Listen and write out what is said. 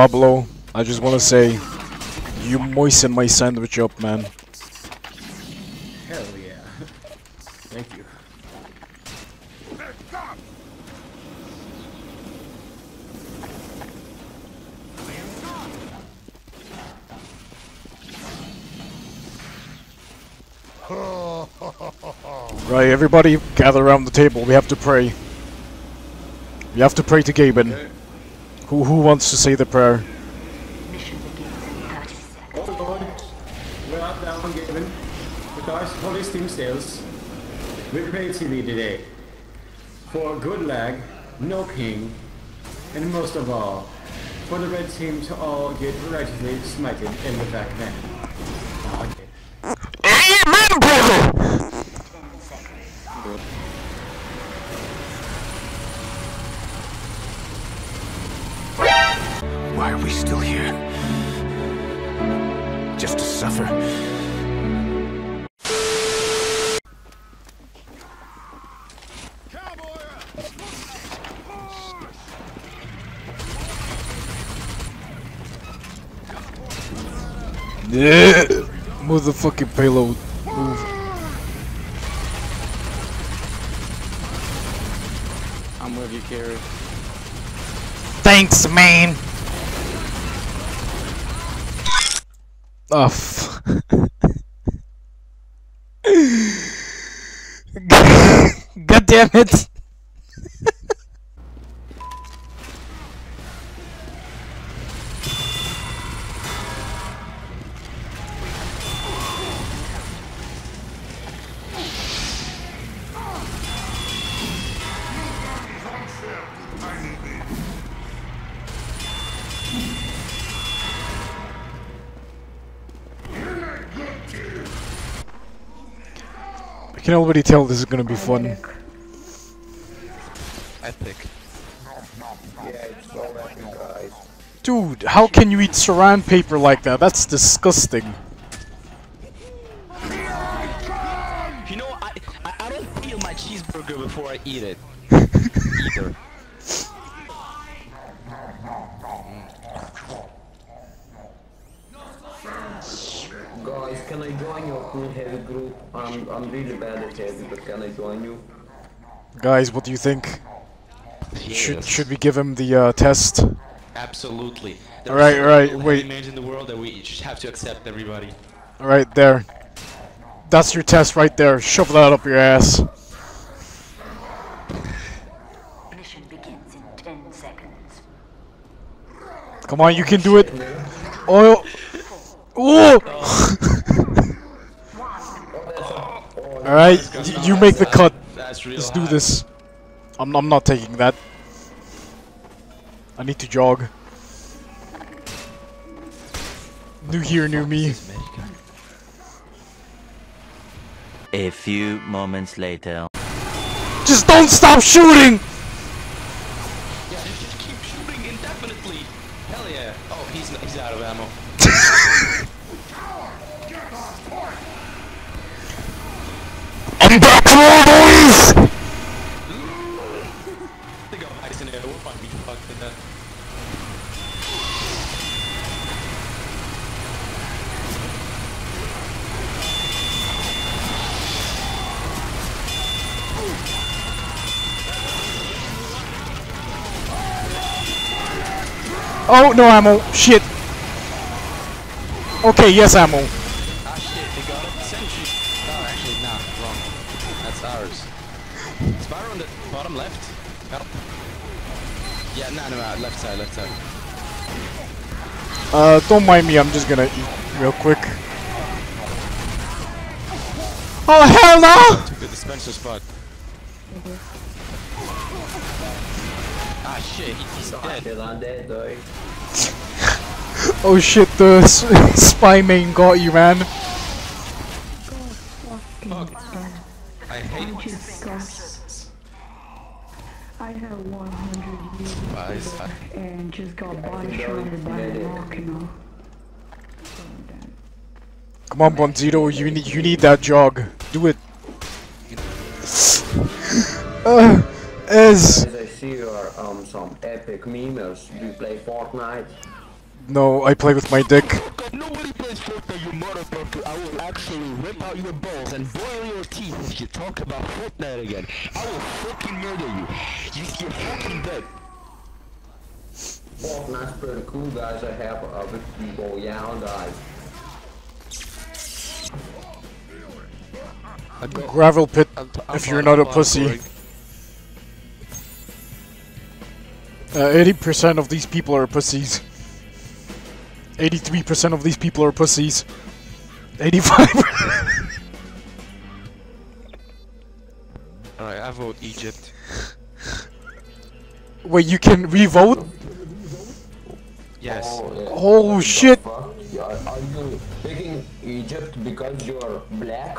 Pablo, I just want to say, you moisten my sandwich up, man. Hell yeah. Thank you. Right, everybody gather around the table. We have to pray. We have to pray to Gaben. Okay. Who who wants to say the prayer? Mission begins in 30. Oh Lord, we're up down given. With our holy steam sales, we pray to thee today. For good lag, no ping, and most of all, for the red team to all get righteously smited in the back then. Why are we still here? Just to suffer? Yeah. Motherfucking payload. Move. I'm with you, Carrie. Thanks, man. Oh, f- God damn it! Can already tell this is gonna be fun. Epic. Dude, how can you eat saran paper like that? That's disgusting. You know, I, I, I don't feel my cheeseburger before I eat it. Either. Guys, can I join your cool heavy group? I'm I'm really bad at heavy, but can I join you? Guys, what do you think? Should Yes. should we give him the uh, test? Absolutely. There Alright, are so alright, wait. heavy in the world that we just have to accept everybody. Right there. That's your test right there. Shove that up your ass. Mission begins in 10 seconds. Come on, you can do it. Oil. Oh. Ooh. All right, y- you make the cut. That's real Let's do hot. this. I'm I'm not taking that. I need to jog. New year, new me. A few moments later. Just don't stop shooting. Yeah, just, just keep shooting indefinitely. Hell yeah. Oh, he's he's out of ammo. I'm back to all boys. That. Oh no ammo. Shit. Okay, yes ammo. Yeah, no, no, no, left side, left side. Uh, don't mind me. I'm just gonna eat real quick. Oh hell no! Took the dispenser spot. Ah shit, he, he's dead. Till I'm dead, dog. Oh shit, the s spy main got you, man. I hate I have 100 years spies. And just got body shotted by a rock, you know. Come on, Bonzito, you need you need that jog. Do it. uh, Ez. I see your um some epic memes. Do you play Fortnite? No, I play with my dick. Nobody plays Fortnite, you motherfucker. I will actually rip out your balls and boil your teeth if you talk about Fortnite again. I will fucking murder you. You, you're fucking dead. Fortnite's pretty cool, guys. I have other people. Yeah, I'll die. I Gravel pit I'm, I'm if you're not a pussy. Uh, 80% of these people are pussies. 83% of these people are pussies. 85 Alright, I vote Egypt. Wait, you can re-vote? Yes. Oh, yeah. Oh shit! fuck? Yeah, Are you picking Egypt because you're black?